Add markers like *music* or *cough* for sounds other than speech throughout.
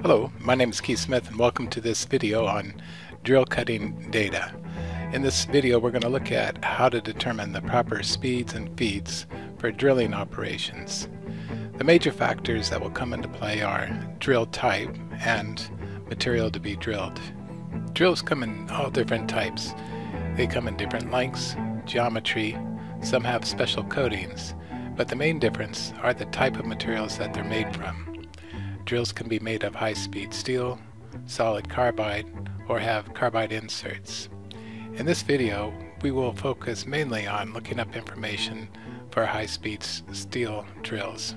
Hello, my name is Keith Smith and welcome to this video on drill cutting data. In this video we're going to look at how to determine the proper speeds and feeds for drilling operations. The major factors that will come into play are drill type and material to be drilled. Drills come in all different types. They come in different lengths, geometry, some have special coatings, but the main difference are the type of materials that they're made from. Drills can be made of high-speed steel, solid carbide, or have carbide inserts. In this video, we will focus mainly on looking up information for high-speed steel drills.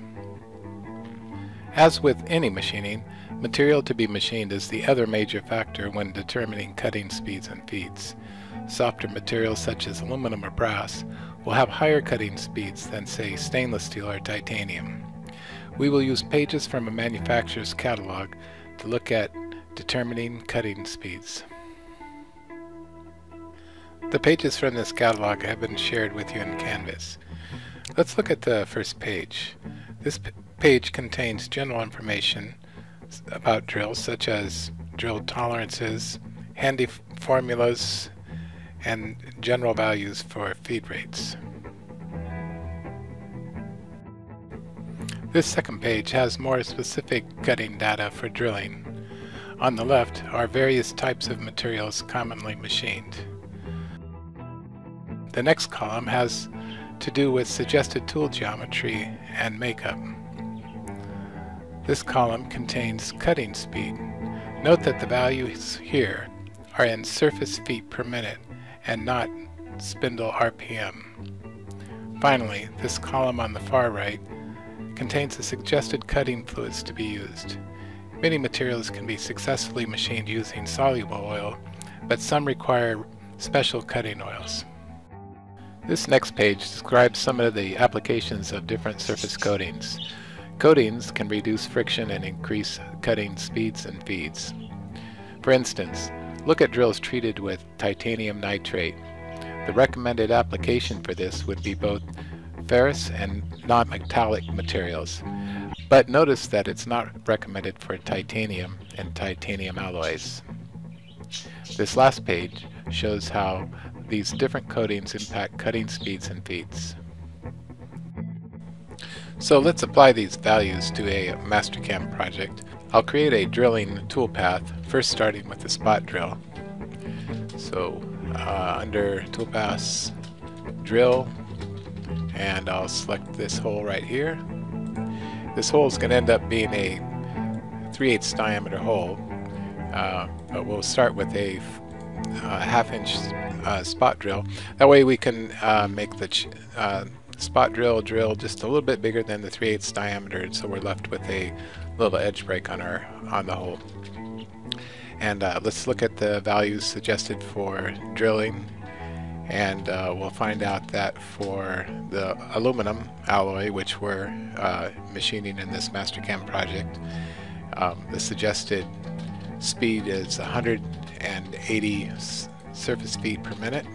As with any machining, material to be machined is the other major factor when determining cutting speeds and feeds. Softer materials such as aluminum or brass will have higher cutting speeds than say stainless steel or titanium. We will use pages from a manufacturer's catalog to look at determining cutting speeds. The pages from this catalog have been shared with you in Canvas. Let's look at the first page. This page contains general information about drills such as drill tolerances, handy formulas, and general values for feed rates. This second page has more specific cutting data for drilling. On the left are various types of materials commonly machined. The next column has to do with suggested tool geometry and makeup. This column contains cutting speed. Note that the values here are in surface feet per minute and not spindle RPM. Finally, this column on the far right contains the suggested cutting fluids to be used. Many materials can be successfully machined using soluble oil, but some require special cutting oils. This next page describes some of the applications of different surface coatings. Coatings can reduce friction and increase cutting speeds and feeds. For instance, look at drills treated with titanium nitrate. The recommended application for this would be both ferrous and non-metallic materials. But notice that it's not recommended for titanium and titanium alloys. This last page shows how these different coatings impact cutting speeds and feeds. So let's apply these values to a Mastercam project. I'll create a drilling toolpath, first starting with the spot drill. So uh, under toolpaths, drill, and I'll select this hole right here. This hole is going to end up being a 3 8 diameter hole, uh, but we'll start with a uh, half inch uh, spot drill. That way we can uh, make the uh, spot drill drill just a little bit bigger than the 3 8 diameter, so we're left with a little edge break on our on the hole. And uh, let's look at the values suggested for drilling and uh, we'll find out that for the aluminum alloy which we're uh, machining in this Mastercam project um, the suggested speed is 180 surface feet per minute.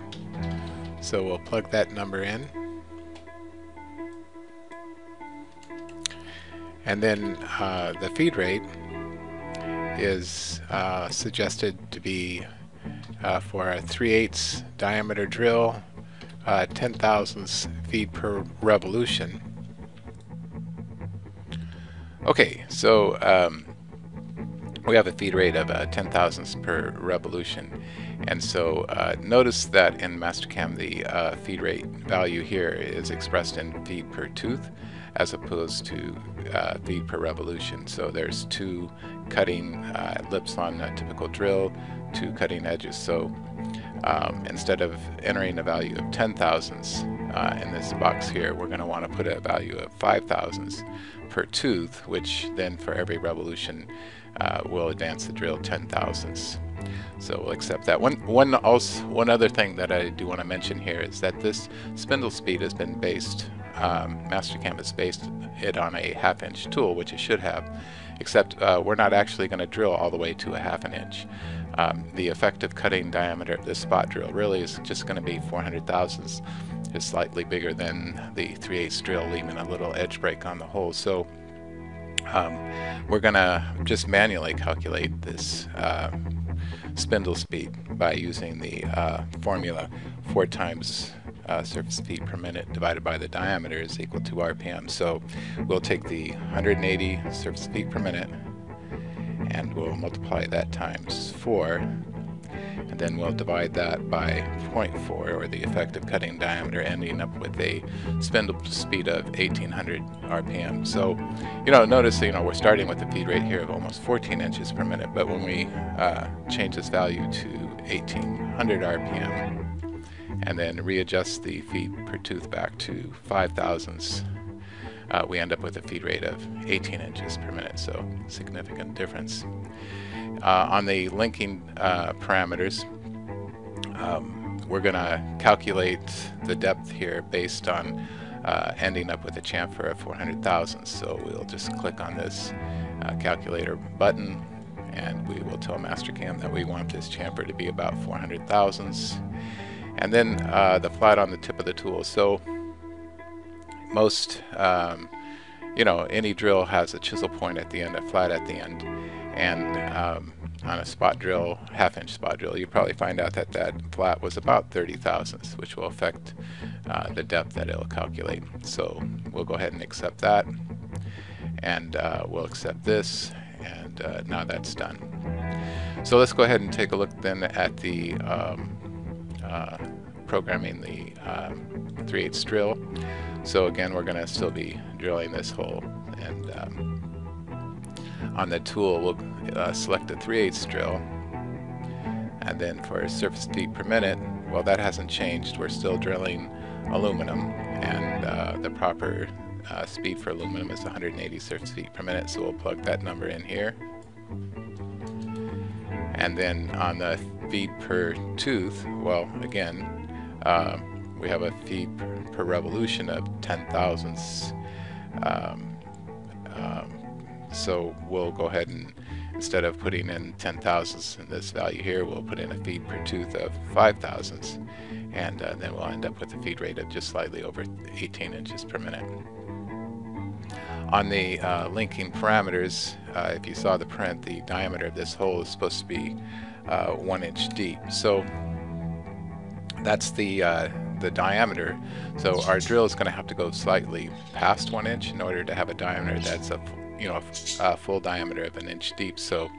So we'll plug that number in. And then uh, the feed rate is uh, suggested to be uh, for a 3 8 diameter drill, uh, 10 thousandths feet per revolution. Okay, so um, we have a feed rate of uh, 10 thousandths per revolution. And so uh, notice that in Mastercam the uh, feed rate value here is expressed in feet per tooth as opposed to uh, feet per revolution. So there's two cutting uh, lips on a typical drill, two cutting edges. So um, instead of entering a value of 10 thousandths uh, in this box here, we're going to want to put a value of 5 thousandths per tooth, which then for every revolution uh, will advance the drill 10 thousandths. So we'll accept that. One, one, also, one other thing that I do want to mention here is that this spindle speed has been based, um, Mastercam has based it on a half inch tool, which it should have, except uh, we're not actually going to drill all the way to a half an inch. Um, the effective cutting diameter of this spot drill really is just going to be 400 thousandths. It's slightly bigger than the 3 8 drill, leaving a little edge break on the hole. So um, we're going to just manually calculate this uh, spindle speed by using the uh, formula 4 times uh, surface feet per minute divided by the diameter is equal to RPM. So we'll take the 180 surface feet per minute and we'll multiply that times 4 and then we'll divide that by 0.4 or the effective cutting diameter ending up with a spindle speed of 1800 RPM. So you know notice you know we're starting with a feed rate here of almost 14 inches per minute but when we uh, change this value to 1800 RPM and then readjust the feed per tooth back to 5 thousandths uh, we end up with a feed rate of 18 inches per minute, so significant difference. Uh, on the linking uh, parameters, um, we're going to calculate the depth here based on uh, ending up with a chamfer of 400 thousandths. So we'll just click on this uh, calculator button and we will tell Mastercam that we want this chamfer to be about 400 thousandths. And then uh, the flat on the tip of the tool. So most, um, you know, any drill has a chisel point at the end, a flat at the end. And um, on a spot drill, half inch spot drill, you probably find out that that flat was about 30 thousandths, which will affect uh, the depth that it'll calculate. So we'll go ahead and accept that. And uh, we'll accept this. And uh, now that's done. So let's go ahead and take a look then at the um, uh, programming the um, 3 8 drill. So again, we're going to still be drilling this hole. And um, on the tool, we'll uh, select a 3 8 drill. And then for surface feet per minute, well, that hasn't changed. We're still drilling aluminum. And uh, the proper uh, speed for aluminum is 180 surface feet per minute. So we'll plug that number in here. And then on the feed per tooth, well, again, uh, we have a feet per, revolution of 10 thousandths. Um, um, so we'll go ahead and instead of putting in 10 thousandths in this value here, we'll put in a feed per tooth of 5 thousandths. And uh, then we'll end up with a feed rate of just slightly over 18 inches per minute. On the uh, linking parameters, uh, if you saw the print, the diameter of this hole is supposed to be uh, one inch deep. So that's the uh, the diameter. So our drill is going to have to go slightly past one inch in order to have a diameter that's a you know a full diameter of an inch deep. So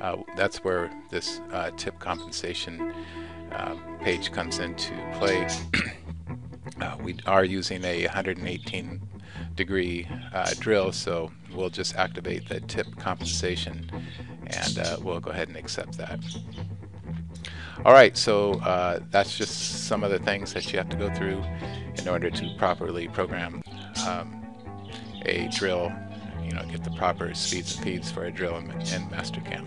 uh, that's where this uh, tip compensation uh, page comes into play. *clears throat* Uh, we are using a 118 degree uh, drill, so we'll just activate the tip compensation and uh, we'll go ahead and accept that. All right, so uh, that's just some of the things that you have to go through in order to properly program um, a drill, you know, get the proper speeds and feeds for a drill in, in Mastercam.